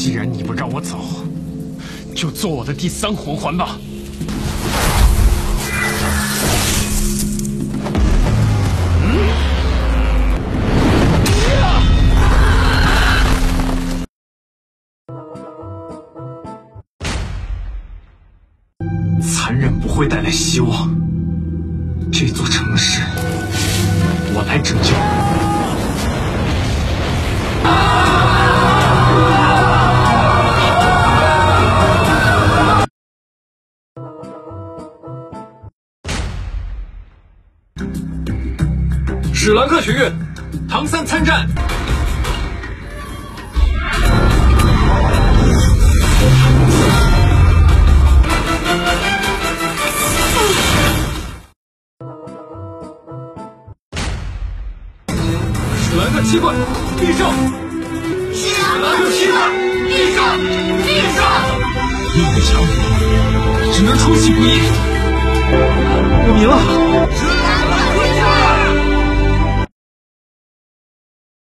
既然你不让我走，就做我的第三魂环吧。残忍不会带来希望，这座城市我来拯救。史兰克学院，唐三参战。史兰克七怪，必胜！史兰克七怪，必胜！必胜！那个强只能出其不意。我迷了。